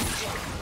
Rampage!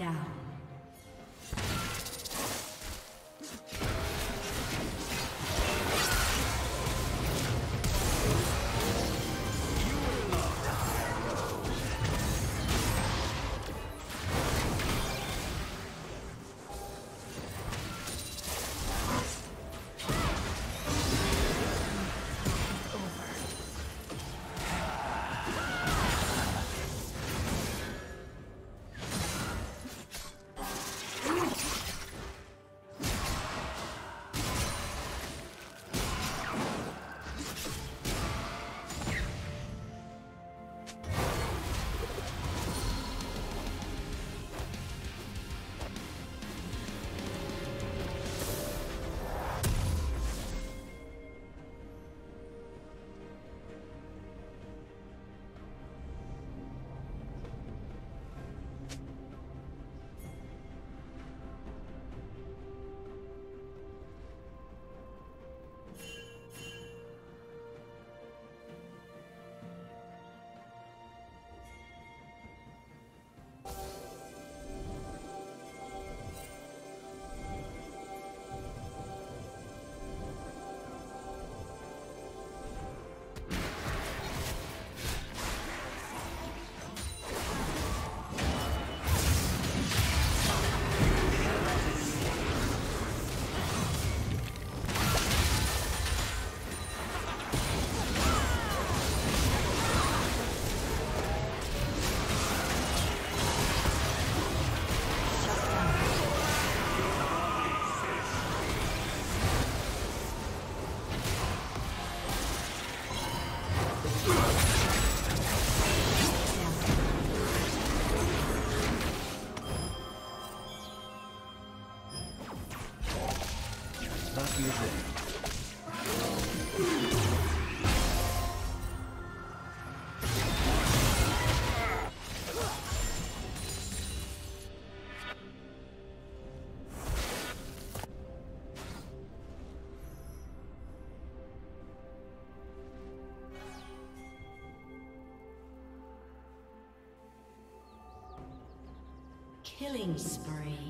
Down. Killing spree.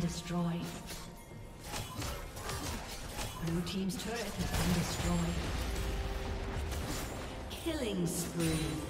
Destroyed. Blue Team's turret has been destroyed. Killing spree.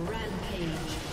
Rampage.